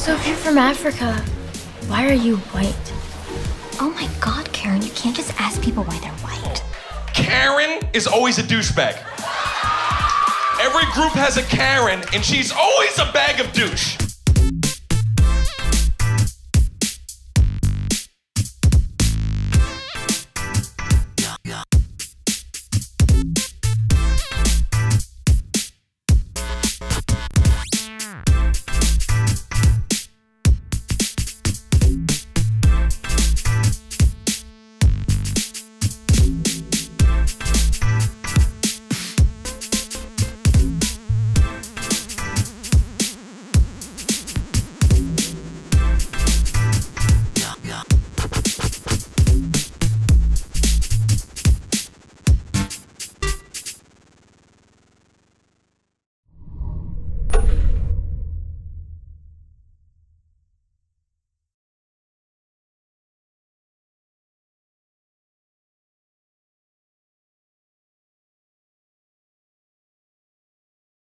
So if you're from Africa, why are you white? Oh my god, Karen, you can't just ask people why they're white. Karen is always a douchebag. Every group has a Karen, and she's always a bag of douche.